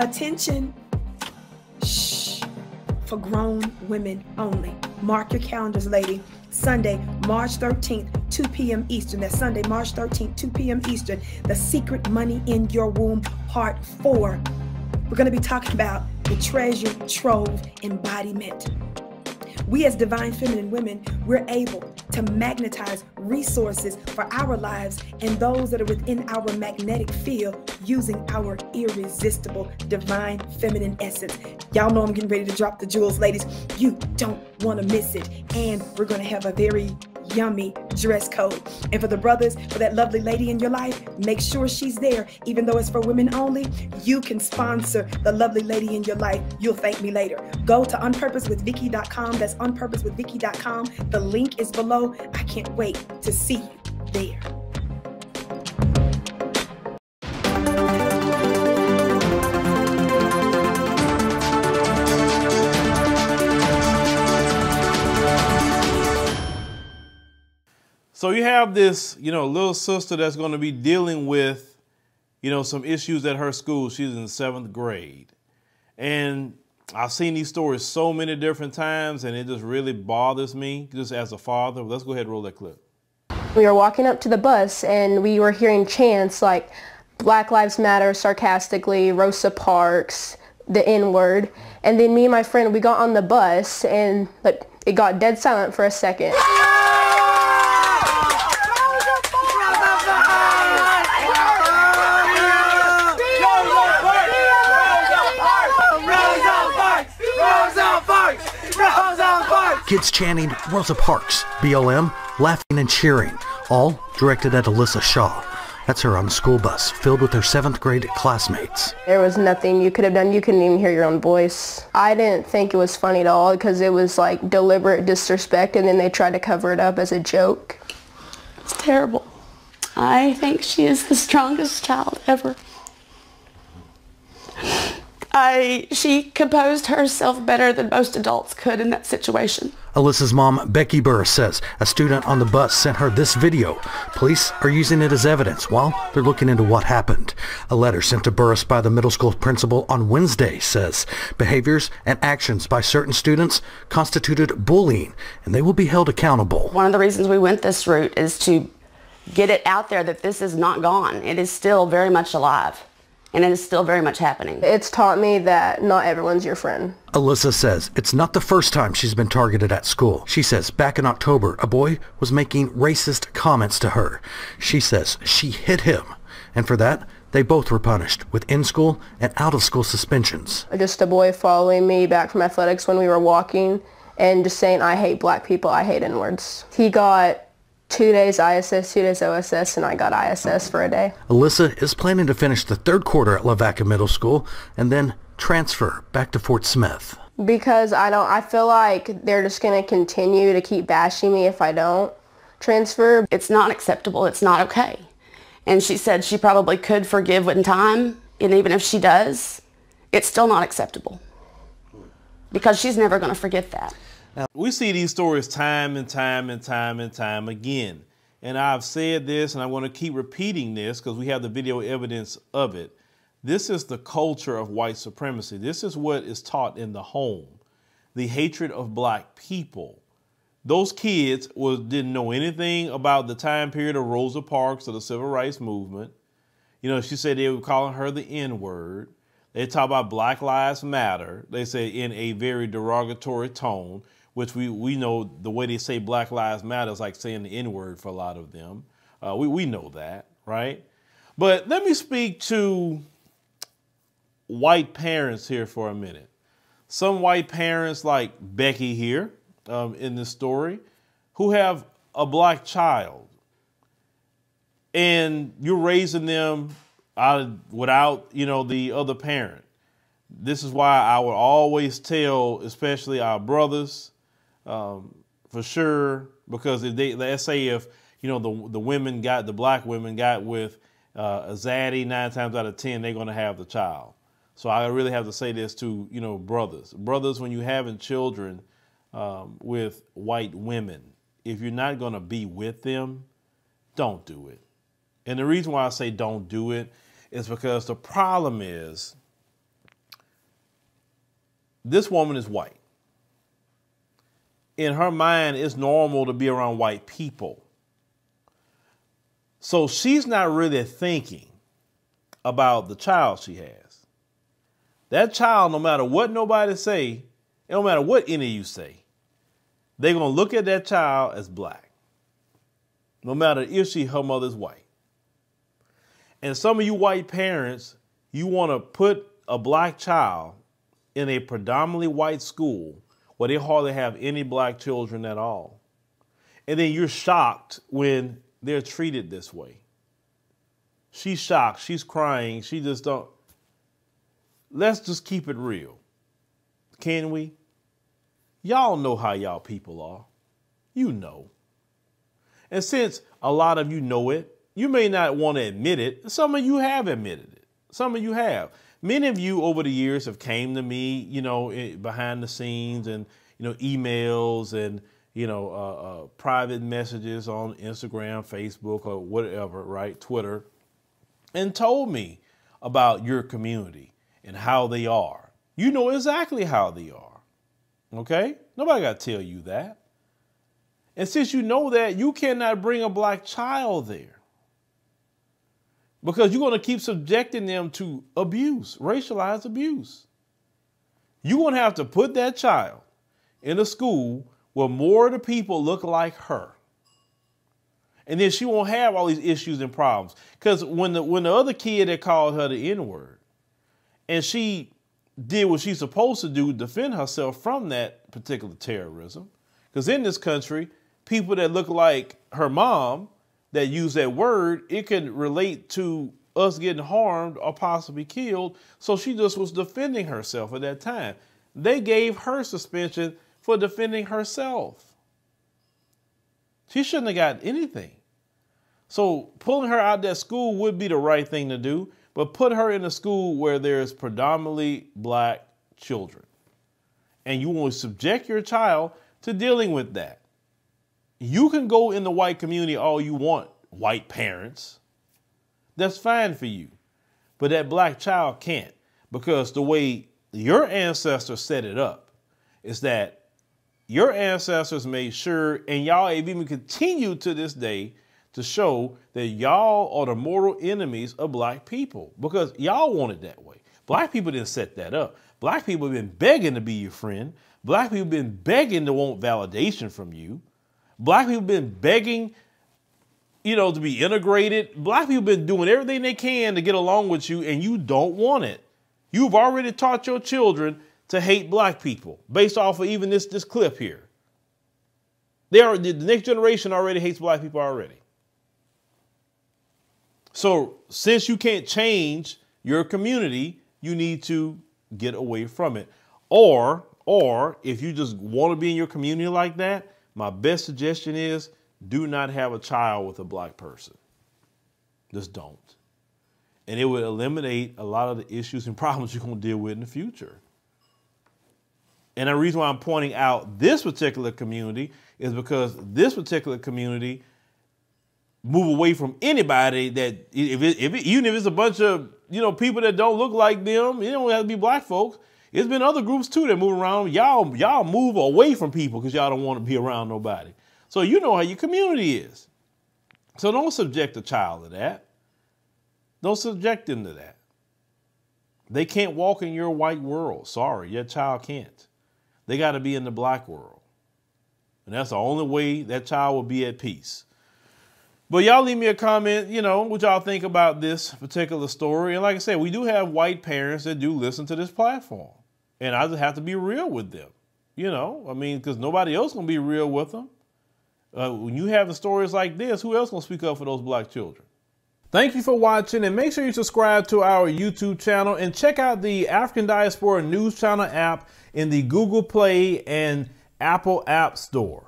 Attention. Shh. For grown women only. Mark your calendars, lady. Sunday, March 13th, 2 p.m. Eastern. That's Sunday, March 13th, 2 p.m. Eastern. The Secret Money in Your Womb, Part 4. We're going to be talking about the treasure trove embodiment. We, as divine feminine women, we're able to magnetize resources for our lives and those that are within our magnetic field using our irresistible divine feminine essence. Y'all know I'm getting ready to drop the jewels, ladies. You don't want to miss it. And we're going to have a very yummy dress code. And for the brothers, for that lovely lady in your life, make sure she's there. Even though it's for women only, you can sponsor the lovely lady in your life. You'll thank me later. Go to onpurposewithvicky.com. That's onpurposewithvicky.com. The link is below. I can't wait to see you there. So you have this, you know, little sister that's going to be dealing with, you know, some issues at her school. She's in seventh grade. And I've seen these stories so many different times, and it just really bothers me just as a father. Let's go ahead and roll that clip. We were walking up to the bus, and we were hearing chants like Black Lives Matter sarcastically, Rosa Parks, the N-word. And then me and my friend, we got on the bus, and like, it got dead silent for a second. Kids chanting Rosa Parks, BLM, laughing and cheering, all directed at Alyssa Shaw. That's her on the school bus, filled with her seventh grade classmates. There was nothing you could have done. You couldn't even hear your own voice. I didn't think it was funny at all because it was like deliberate disrespect and then they tried to cover it up as a joke. It's terrible. I think she is the strongest child ever. I, she composed herself better than most adults could in that situation. Alyssa's mom, Becky Burr, says a student on the bus sent her this video. Police are using it as evidence while they're looking into what happened. A letter sent to Burris by the middle school principal on Wednesday says behaviors and actions by certain students constituted bullying and they will be held accountable. One of the reasons we went this route is to get it out there that this is not gone. It is still very much alive and it is still very much happening. It's taught me that not everyone's your friend. Alyssa says it's not the first time she's been targeted at school. She says back in October, a boy was making racist comments to her. She says she hit him, and for that, they both were punished with in-school and out-of-school suspensions. Just a boy following me back from athletics when we were walking and just saying, I hate black people, I hate N-words. He got two days ISS, two days OSS, and I got ISS for a day. Alyssa is planning to finish the third quarter at Lavaca Middle School and then transfer back to Fort Smith. Because I don't, I feel like they're just going to continue to keep bashing me if I don't transfer. It's not acceptable. It's not okay. And she said she probably could forgive in time, and even if she does, it's still not acceptable. Because she's never going to forget that. Now, we see these stories time and time and time and time again. And I've said this, and I want to keep repeating this because we have the video evidence of it. This is the culture of white supremacy. This is what is taught in the home the hatred of black people. Those kids was, didn't know anything about the time period of Rosa Parks or the civil rights movement. You know, she said they were calling her the N word. They talk about Black Lives Matter. They say in a very derogatory tone which we, we know the way they say Black Lives Matter is like saying the N word for a lot of them. Uh, we, we know that, right? But let me speak to white parents here for a minute. Some white parents, like Becky here um, in this story, who have a black child, and you're raising them out without, you know, the other parent. This is why I would always tell, especially our brothers, um, for sure because if they let's say if you know the the women got the black women got with uh, a zaddy nine times out of ten they're going to have the child. So I really have to say this to you know brothers, brothers when you having children um, with white women, if you're not going to be with them, don't do it. And the reason why I say don't do it is because the problem is this woman is white. In her mind, it's normal to be around white people. So she's not really thinking about the child she has. That child, no matter what nobody say, no matter what any of you say, they're gonna look at that child as black. No matter if she her mother's white. And some of you white parents, you want to put a black child in a predominantly white school where they hardly have any black children at all. And then you're shocked when they're treated this way. She's shocked. She's crying. She just don't. Let's just keep it real. Can we? Y'all know how y'all people are. You know. And since a lot of you know it, you may not want to admit it. Some of you have admitted it. Some of you have. Many of you over the years have came to me, you know, behind the scenes and, you know, emails and you know, uh, uh, private messages on Instagram, Facebook, or whatever, right? Twitter, and told me about your community and how they are. You know exactly how they are. Okay? Nobody got to tell you that. And since you know that, you cannot bring a black child there because you're going to keep subjecting them to abuse, racialized abuse. You're going to have to put that child in a school where more of the people look like her. And then she won't have all these issues and problems. Because when the when the other kid had called her the N-word, and she did what she's supposed to do, defend herself from that particular terrorism. Because in this country, people that look like her mom that use that word, it can relate to us getting harmed or possibly killed. So she just was defending herself at that time. They gave her suspension for defending herself. She shouldn't have got anything. So pulling her out of that school would be the right thing to do, but put her in a school where there's predominantly black children. And you will subject your child to dealing with that. You can go in the white community all you want, white parents. That's fine for you. But that black child can't because the way your ancestors set it up is that your ancestors made sure, and y'all have even continued to this day to show that y'all are the mortal enemies of black people because y'all want it that way. Black people didn't set that up. Black people have been begging to be your friend. Black people have been begging to want validation from you. Black people have been begging, you know, to be integrated. Black people have been doing everything they can to get along with you, and you don't want it. You've already taught your children to hate black people based off of even this, this clip here. They are, the next generation already hates black people already. So since you can't change your community, you need to get away from it. Or, or if you just want to be in your community like that, my best suggestion is do not have a child with a black person. Just don't. And it would eliminate a lot of the issues and problems you're going to deal with in the future. And the reason why I'm pointing out this particular community is because this particular community move away from anybody that if it, if it, even if it's a bunch of you know people that don't look like them, it don't have to be black folks. It's been other groups too that move around. Y'all y'all move away from people because y'all don't want to be around nobody. So you know how your community is. So don't subject a child to that. Don't subject them to that. They can't walk in your white world. Sorry, your child can't. They got to be in the black world. And that's the only way that child will be at peace. But y'all leave me a comment, you know, what y'all think about this particular story. And like I said, we do have white parents that do listen to this platform. And I just have to be real with them. You know, I mean, because nobody else to be real with them. Uh, when you have the stories like this, who else to speak up for those black children? Thank you for watching and make sure you subscribe to our YouTube channel and check out the African Diaspora News Channel app in the Google Play and Apple App Store.